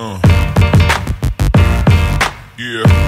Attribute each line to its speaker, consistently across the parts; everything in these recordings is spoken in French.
Speaker 1: Uh. Yeah.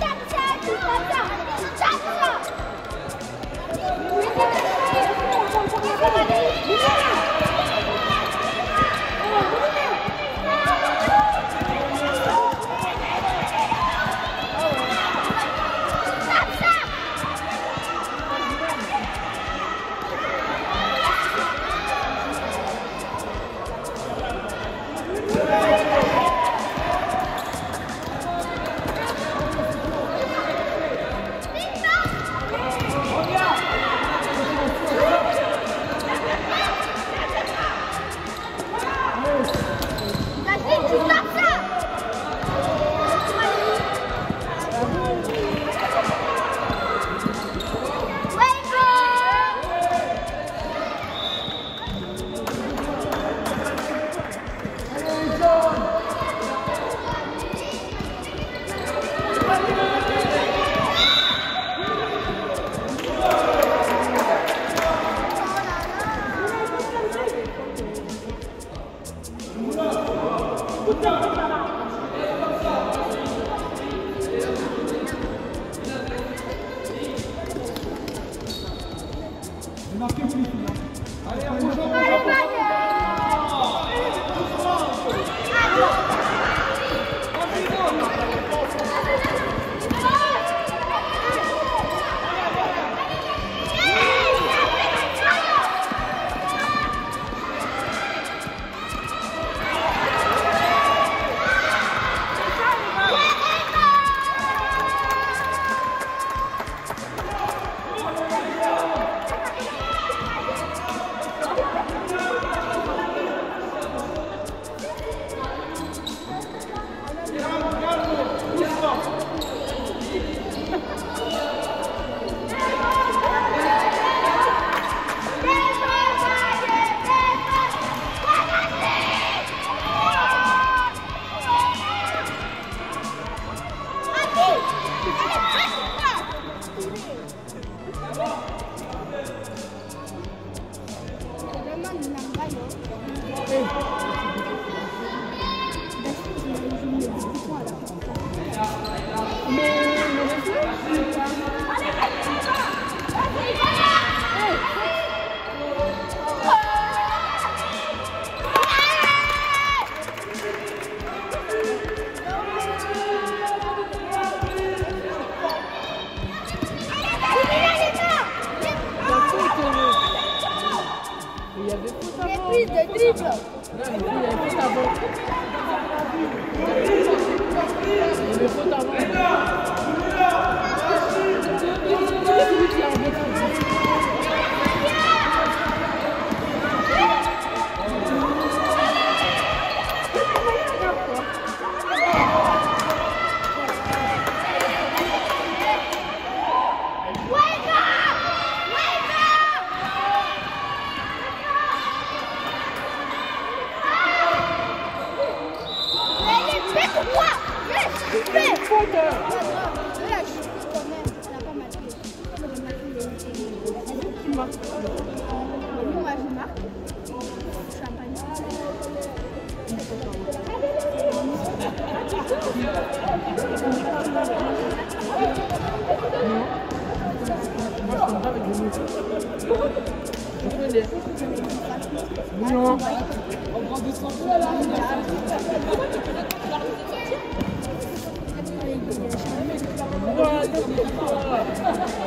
Speaker 2: that Marquez plus. Allez,
Speaker 1: on
Speaker 2: 辛苦了。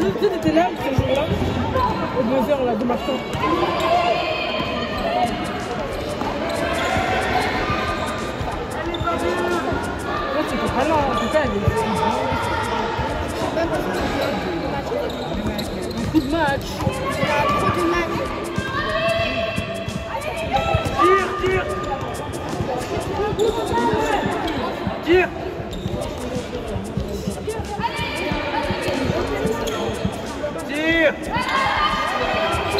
Speaker 2: Nous, nous étions là ce jour-là. Au musée, on. Là, tu peux pas là, tu peux aller. Beaucoup de. Tire,
Speaker 1: tire. Tire.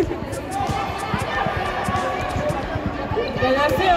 Speaker 1: Gracias,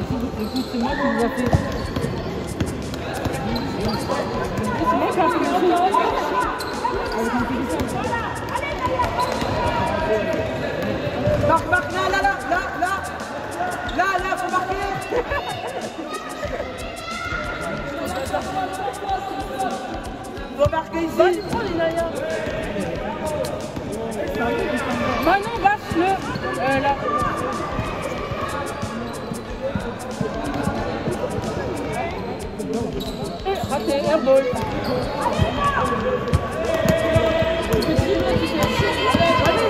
Speaker 2: c'est moi
Speaker 1: qui a fait. C'est moi qui
Speaker 3: Marc, là, là, là, là, là, là, là, faut marquer. Faut marquer ici.
Speaker 1: Naya. Manon, bâche-le. Euh. Vas-y,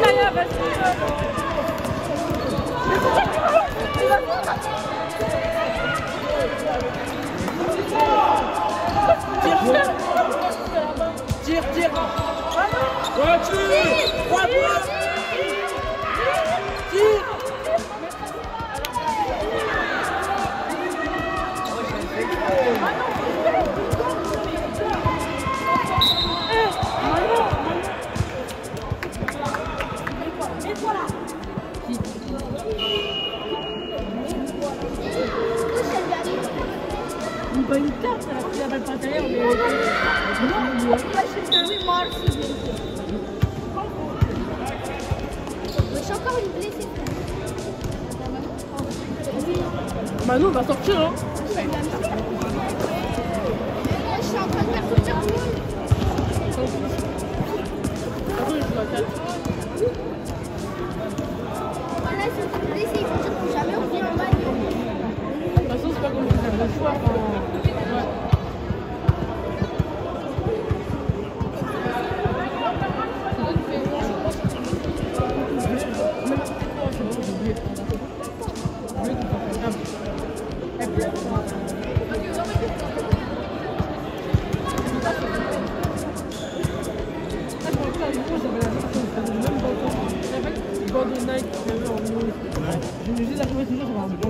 Speaker 1: Naya, vas-y.
Speaker 3: Tire, tire. Trois points.
Speaker 1: Une bonne carte, alors qu'il n'y a pas le pantalon, mais...
Speaker 2: Moi, je suis. Je encore une blessée.
Speaker 1: Manon va sortir, hein.
Speaker 2: Je suis en train de faire tout.
Speaker 1: Attends, je dois faire.
Speaker 2: Voilà, je suis blessée. Il faut dire que jamais on vient en bas.
Speaker 1: De toute façon, c'est pas comme ça, le choix. Enfin, ouais. Je me dis la première toujours, ça va